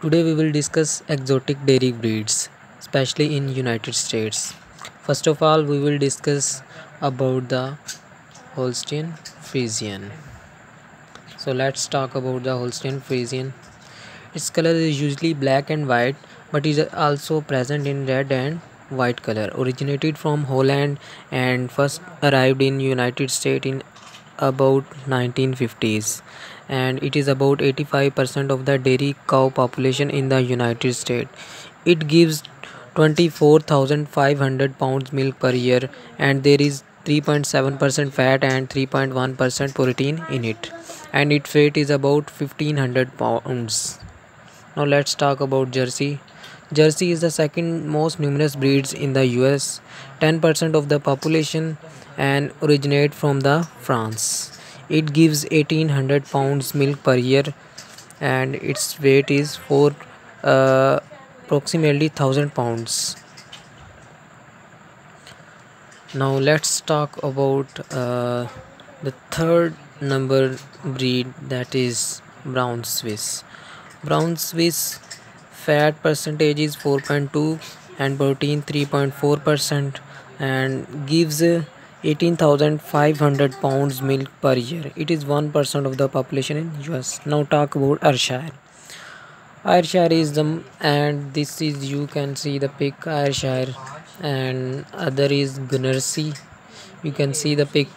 Today we will discuss exotic dairy breeds, especially in United States. First of all, we will discuss about the Holstein Friesian. So let's talk about the Holstein Friesian. Its color is usually black and white, but is also present in red and white color. Originated from Holland and first arrived in United States in about 1950s and it is about 85% of the dairy cow population in the United States. It gives 24,500 pounds milk per year and there is 3.7% fat and 3.1% protein in it and its weight is about 1500 pounds. Now let's talk about Jersey. Jersey is the second most numerous breeds in the US. 10% of the population and originate from the France. It gives 1800 pounds milk per year and its weight is for uh, approximately 1000 pounds. Now let's talk about uh, the third number breed that is brown Swiss. Brown Swiss fat percentage is 4.2 and protein 3.4 percent and gives 18,500 pounds milk per year. It is 1% of the population in US. Now talk about Ayrshire. Ayrshire is the and this is you can see the pig Ayrshire and other is Guernsey. You can see the pig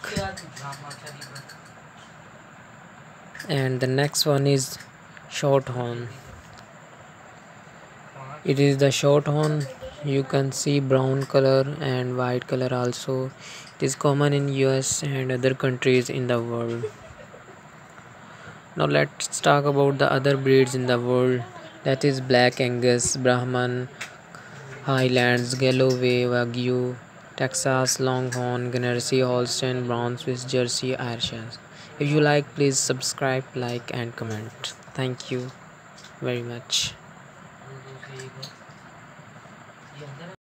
and the next one is Shorthorn. It is the Shorthorn you can see brown color and white color also. It is common in us and other countries in the world. Now let's talk about the other breeds in the world. That is black angus brahman highlands galloway wagyu texas longhorn guernsey holstein brown swiss jersey ayrshire if you like please subscribe like and comment. Thank you very much Yeah, el.